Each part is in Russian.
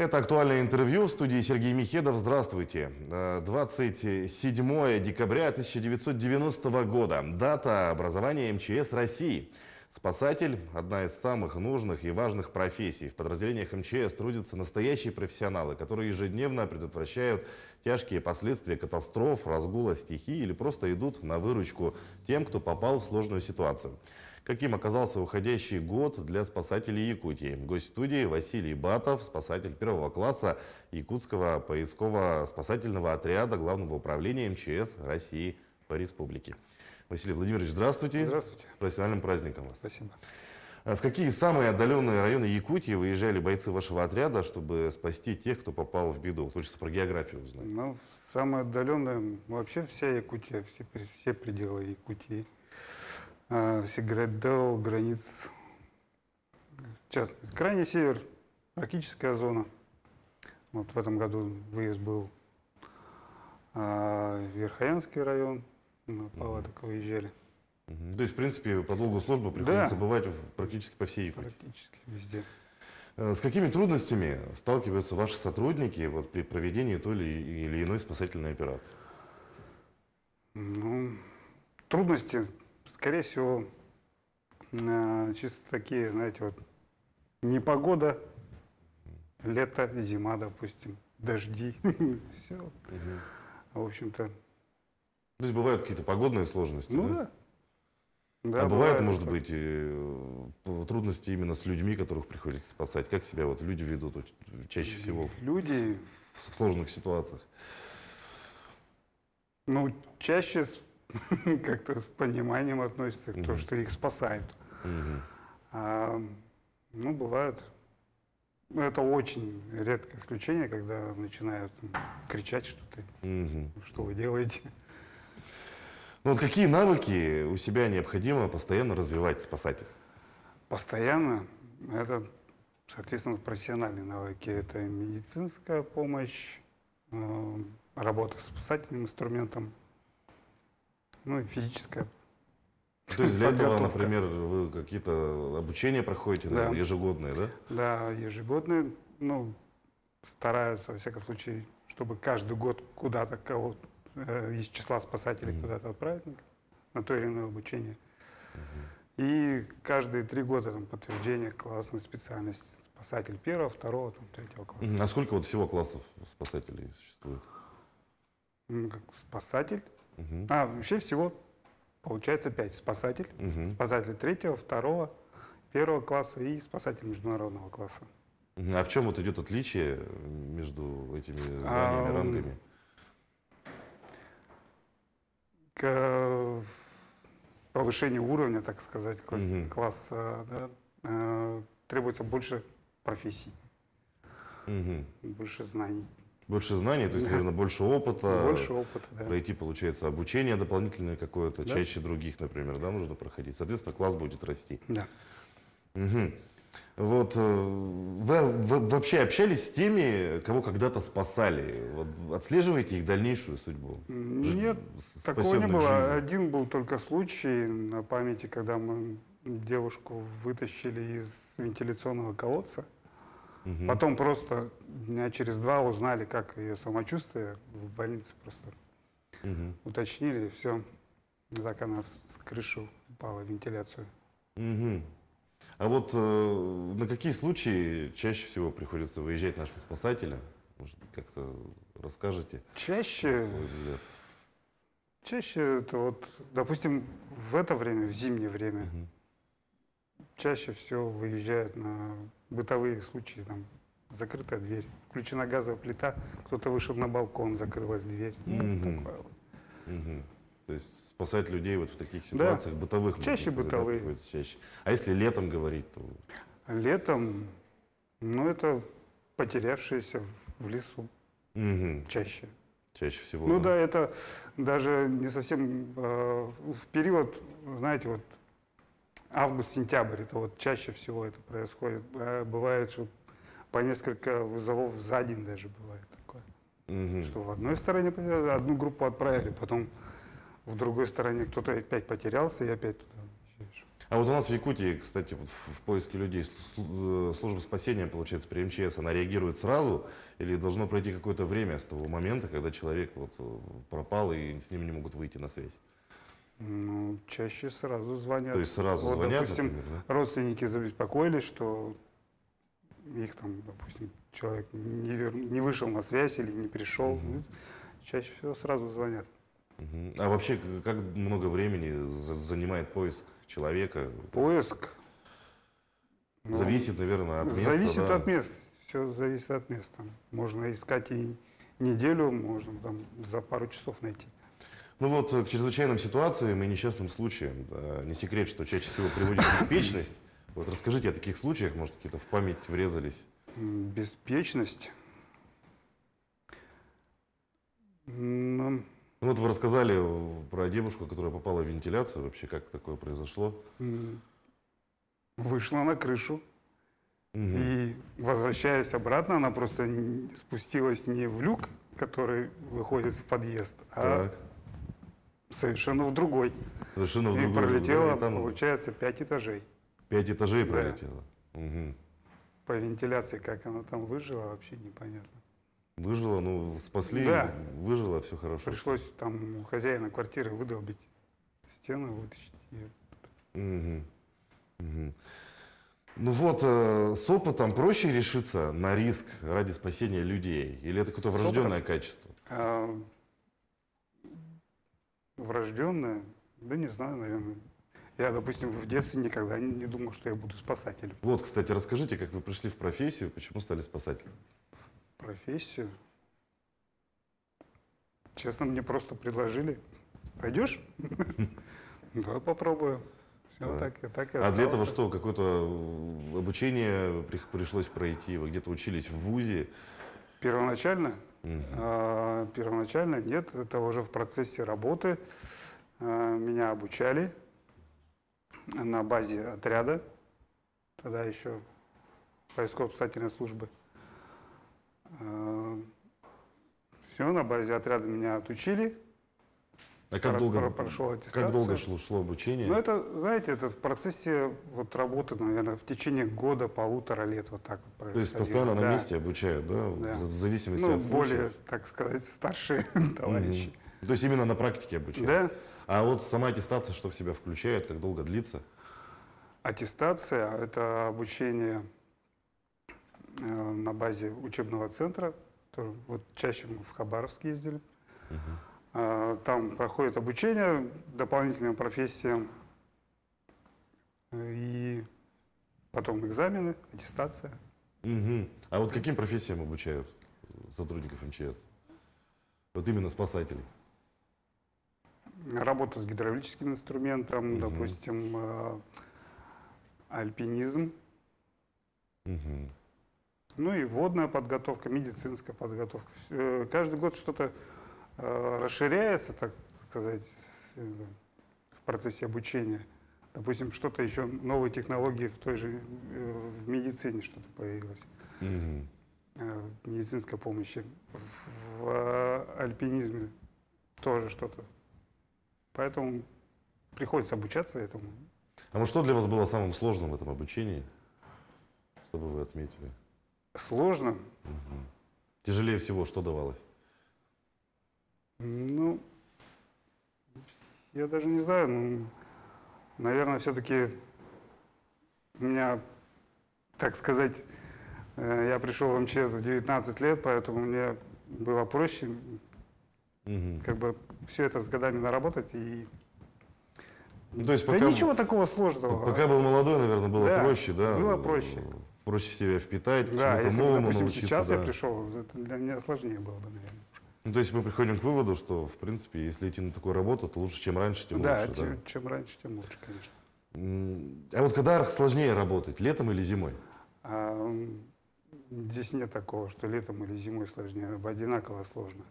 Это актуальное интервью в студии Сергей Михедов. Здравствуйте. Э, 27 декабря 1990 года. Дата образования МЧС России. Спасатель – одна из самых нужных и важных профессий. В подразделениях МЧС трудятся настоящие профессионалы, которые ежедневно предотвращают тяжкие последствия катастроф, разгула стихий или просто идут на выручку тем, кто попал в сложную ситуацию. Каким оказался уходящий год для спасателей Якутии? Гость студии Василий Батов, спасатель первого класса Якутского поисково-спасательного отряда Главного управления МЧС России по республике. Василий Владимирович, здравствуйте. Здравствуйте. С профессиональным праздником вас. Спасибо. А В какие самые отдаленные районы Якутии выезжали бойцы вашего отряда, чтобы спасти тех, кто попал в беду? Хочется про географию узнать. Ну, самое отдаленное, вообще вся Якутия, все, все пределы Якутии. А, Все говорят, до границ. Сейчас, крайний север, арктическая зона. Вот в этом году выезд был. А, Верхоянский район, на паводок выезжали. То есть, в принципе, по долгу службы приходится Да. бывать практически по всей Якутии. Практически везде. Э, С какими трудностями сталкиваются ваши сотрудники вот, при проведении той или иной спасательной операции? Ну, трудности, скорее всего, э, чисто такие, знаете, вот непогода, лето, зима, допустим, дожди, все. В общем-то, То есть бывают какие-то погодные сложности? ну да? да. А бывает, бывает, может быть, э, трудности именно с людьми, которых приходится спасать? Как себя вот люди ведут чаще всего Люди, в сложных ситуациях? ну, чаще как-то с пониманием относятся к тому, что их спасают. А, ну, бывает. Ну, Это очень редкое исключение, когда начинают кричать что-то, Мгм. что вы делаете. Ну, вот какие навыки у себя необходимо постоянно развивать спасатель? Постоянно это, соответственно, профессиональные навыки. Это медицинская помощь, э, работа с спасательным инструментом, ну и физическая. То есть для этого, например, вы какие-то обучения проходите, Да. наверное, ежегодные, да? Да, ежегодные, ну, стараются, во всяком случае, чтобы каждый год куда-то кого э, из числа спасателей Мгм. куда-то отправить на, на то или иное обучение. И каждые три года там подтверждение классной специальности. Спасатель первого, второго, там, третьего класса. Мгм. А сколько вот всего классов спасателей существует? Ну, как спасатель. Мгм. А, вообще всего получается пять. Спасатель, Мгм. спасатель третьего, второго, первого класса и спасатель международного класса. А в чем вот идет отличие между этими званиями, А, рангами? К э, повышению уровня, так сказать, класс- Мгм. класса, да, э, требуется больше профессий, Мгм. больше знаний, Больше знаний, то есть, Да. наверное, больше опыта. больше опыта. Да. Пройти, получается, обучение дополнительное какое-то, Да. чаще других, например, да, нужно проходить. Соответственно, класс будет расти. Да. Мгм. Вот э, вы, вы вообще общались с теми, кого когда-то спасали? Вот отслеживаете их дальнейшую судьбу? Нет, такого не было. жизней? Один был только случай на памяти, когда мы девушку вытащили из вентиляционного колодца. Мгм. Потом просто дня через два узнали, как ее самочувствие в больнице просто Мгм. уточнили, и все. Так она с крыши упала в вентиляцию. Мгм. А вот э, на какие случаи чаще всего приходится выезжать нашим спасателям? Может, как-то расскажете? Чаще, чаще это вот, допустим, в это время, в зимнее время, Мгм. Чаще всего выезжают на бытовые случаи, там, закрытая дверь, включена газовая плита, кто-то вышел на балкон, закрылась дверь. Ну, Мгм. такое вот. Мгм. То есть спасать людей вот в таких Да. ситуациях бытовых. можно Чаще сказать, да, бытовые. чаще. А если летом говорить, то Летом, ну, это потерявшиеся в лесу Мгм. чаще. чаще всего. Ну да, это даже не совсем э, в период, знаете, вот август-сентябрь, это вот чаще всего это происходит. Бывает, что по несколько вызовов за день даже бывает такое. Мгм. Что в одной стороне одну группу отправили, потом в другой стороне кто-то опять потерялся и опять туда. А вот у нас в Якутии, кстати, в, поиске людей э, служба спасения, получается, при МЧС, она реагирует сразу или должно пройти какое-то время с того момента, когда человек вот э, пропал и с ним не могут выйти на связь? Ну, чаще сразу звонят. То есть сразу Вот, звонят, допустим, например, да? Родственники забеспокоились, что их там, допустим, человек не, вер- не вышел на связь или не пришел. Ну, Чаще всего сразу звонят. Мгм. А вообще, как много времени за- занимает поиск человека? Поиск. ну, Зависит, наверное, от места. Зависит да. от места. Все зависит от места. Можно искать и неделю, можно там за пару часов найти. Ну вот э, к чрезвычайным ситуациям и несчастным случаям. да, не секрет, что чаще всего приводит беспечность. Вот расскажите о таких случаях, может, какие-то в память врезались. Беспечность. Ну, Ну вот вы рассказали э, про девушку, которая попала в вентиляцию. Вообще, как такое произошло? Вышла на крышу. Мгм. И возвращаясь обратно, она просто спустилась не в люк, который выходит в подъезд, а Так, совершенно в другой. совершенно в и другую- пролетела, да, и там получается, пять этажей. пять этажей Да. пролетело. Мгм. По вентиляции, как она там выжила, вообще непонятно. Выжила, ну, спасли, Да. выжила, все хорошо. Пришлось там у хозяина квартиры выдолбить стену, вытащить ее. Мгм. Мгм. Ну вот, э, с опытом проще решиться на риск ради спасения людей? Или это какое-то врожденное качество? А, врожденная, да не знаю, наверное. Я, допустим, в детстве никогда не, не думал, что я буду спасателем. Вот, кстати, расскажите, как вы пришли в профессию, почему стали спасателем? Профессию. Честно, мне просто предложили. Пойдешь? Давай попробую. Все, Так. так, и- А для этого что, какое-то обучение при- пришлось пройти? Вы где-то учились в ВУЗе? Первоначально? Первоначально нет, это уже в процессе работы. А, Меня обучали на базе отряда, тогда еще поисково-спасательной службы. Все, на базе отряда меня отучили. А как долго, про- прошел аттестацию. как долго шло, шло обучение? Ну, это, знаете, это в процессе вот работы, наверное, в течение года, полутора лет вот так вот То есть происходило. постоянно на Да. месте обучают, да? Да. В зависимости Ну, от более, случаев? так сказать, старшие товарищи. Мгм. То есть именно на практике обучают? Да, А вот сама аттестация что в себя включает, как долго длится? Аттестация – это обучение э, на базе учебного центра. Вот чаще мы в Хабаровск ездили. А, Там проходит обучение дополнительным профессиям э, и потом экзамены, аттестация. Мгм. А вот каким профессиям обучают сотрудников МЧС? Вот именно спасателей. Работа с гидравлическим инструментом, Мгм. допустим, э, альпинизм, Мгм. Ну и водная подготовка, медицинская подготовка. Всё- Каждый год что-то э, расширяется, так сказать, э, в процессе обучения. Допустим, что-то еще, новые технологии в той же э, в медицине что-то появилось, э, в медицинской помощи. В, в, э, альпинизме тоже что-то. Поэтому приходится обучаться этому. А вот что для вас было самым сложным в этом обучении? Что бы вы отметили? Сложно, Мгм. Тяжелее всего что давалось? Ну, я даже не знаю, ну, наверное, все-таки у меня, так сказать, э, я пришел в МЧС в 19 лет, поэтому мне было проще Мгм. как бы все это с годами наработать и Ну, то есть да пока, ничего такого сложного. пока был молодой, наверное, было Да, проще, да? было проще. Проще себя впитать, да, чему-то новому допустим, научиться. сейчас да. я пришел, это для меня сложнее было бы, наверное. Ну, то есть мы приходим к выводу, что, в принципе, если идти на такую работу, то лучше, чем раньше, тем да, лучше. чем, чем раньше, тем лучше, конечно. А вот когда сложнее работать, летом или зимой? А, здесь нет такого, что летом или зимой сложнее, одинаково сложно.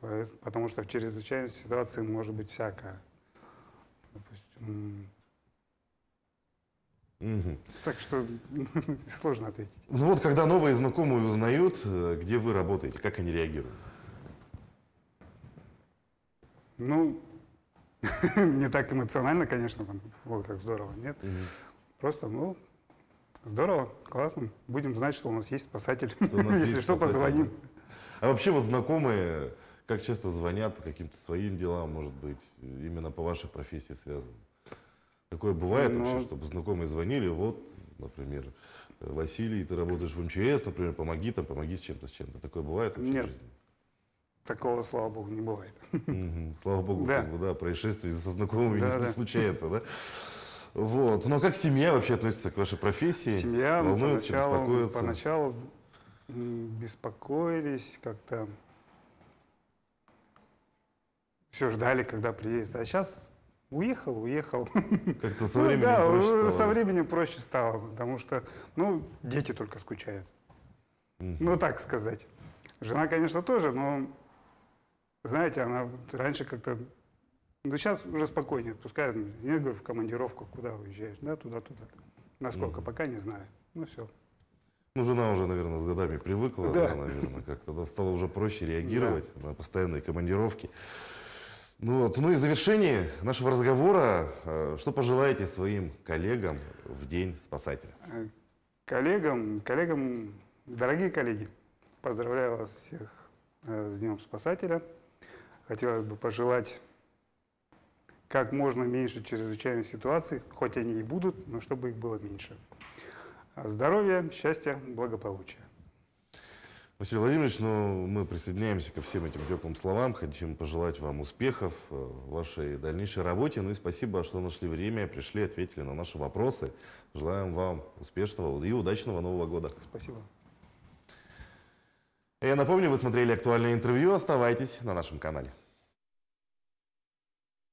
По- Потому что в чрезвычайной ситуации может быть всякое. Допустим, Мгм. так что сложно ответить. Ну вот, когда новые знакомые узнают, э, где вы работаете, как они реагируют? Ну, Не так эмоционально, конечно, там, вот как здорово, нет. Просто, ну, здорово, классно. Будем знать, что у нас есть спасатель. Что нас Если есть что, спасатель, позвоним. А вообще вот знакомые, как часто звонят по каким-то своим делам, может быть, именно по вашей профессии связано? Такое бывает Ну, вообще, чтобы знакомые звонили, вот, например, Василий, ты работаешь в МЧС, например, помоги там, помоги с чем-то, с чем-то. Такое бывает вообще Нет. в жизни? Такого, слава богу, не бывает. Мгм. Слава богу, Да. как бы, да, происшествий со знакомыми Да, не да. случается, да? Вот. Ну, а как семья вообще относится к вашей профессии? Семья ну, Волнуется, поначалу, беспокоится? поначалу беспокоились как-то. Все ждали, когда приедет. А сейчас уехал, уехал. Как-то со Ну временем да, проще стало. со временем проще стало, потому что, ну, дети только скучают. Мгм. Ну, так сказать. Жена, конечно, тоже, но, знаете, она раньше как-то... Ну, сейчас уже спокойнее отпускает. Я говорю, в командировку, куда уезжаешь? Да, туда-туда. Насколько, Мгм. пока не знаю. Ну, все. Ну, жена уже, наверное, с годами привыкла, Да. да, наверное, как-то да, стало уже проще реагировать на постоянные командировки. Ну, вот, ну и в завершении нашего разговора, э, что пожелаете своим коллегам в День спасателя? Э, Коллегам, коллегам, дорогие коллеги, поздравляю вас всех э, с Днем Спасателя. Хотелось бы пожелать как можно меньше чрезвычайных ситуаций, хоть они и будут, но чтобы их было меньше. Здоровья, счастья, благополучия. Василий Владимирович, ну, мы присоединяемся ко всем этим теплым словам. Хотим пожелать вам успехов э, в вашей дальнейшей работе. Ну и спасибо, что нашли время, пришли, ответили на наши вопросы. Желаем вам успешного и удачного Нового года. Спасибо. Я напомню, вы смотрели актуальное интервью. Оставайтесь на нашем канале.